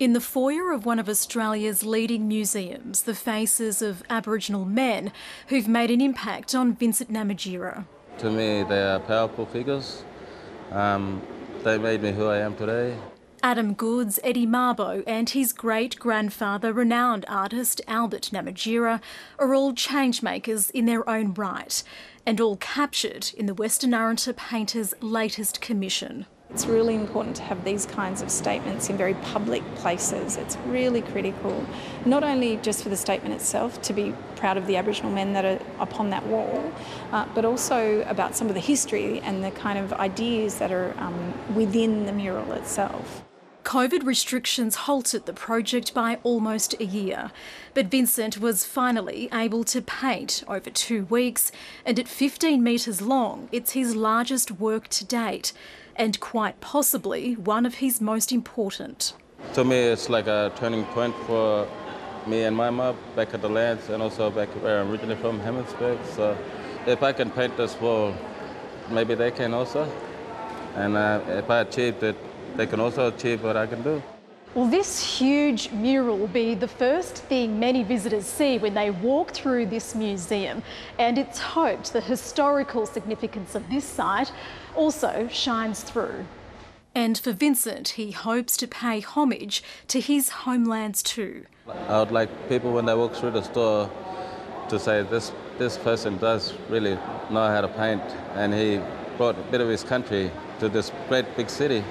In the foyer of one of Australia's leading museums, the faces of Aboriginal men who've made an impact on Vincent Namatjira. To me, they are powerful figures. Um, they made me who I am today. Adam Goodes, Eddie Mabo, and his great grandfather, renowned artist Albert Namatjira, are all changemakers in their own right, and all captured in the Western Arunta painter's latest commission. It's really important to have these kinds of statements in very public places. It's really critical, not only just for the statement itself, to be proud of the Aboriginal men that are upon that wall, uh, but also about some of the history and the kind of ideas that are um, within the mural itself. COVID restrictions halted the project by almost a year, but Vincent was finally able to paint over two weeks, and at 15 metres long, it's his largest work to date, and quite possibly one of his most important. To me, it's like a turning point for me and my mom back at the lands and also back where I'm originally from, Hermannsburg. So if I can paint this wall, maybe they can also. And uh, if I achieve it, they can also achieve what I can do. Well, this huge mural will be the first thing many visitors see when they walk through this museum, and it's hoped the historical significance of this site also shines through. And for Vincent, he hopes to pay homage to his homelands too. I would like people when they walk through the store to say this this person does really know how to paint and he brought a bit of his country to this great big city.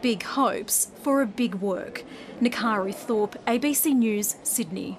Big hopes for a big work. Nakari Thorpe, ABC News, Sydney.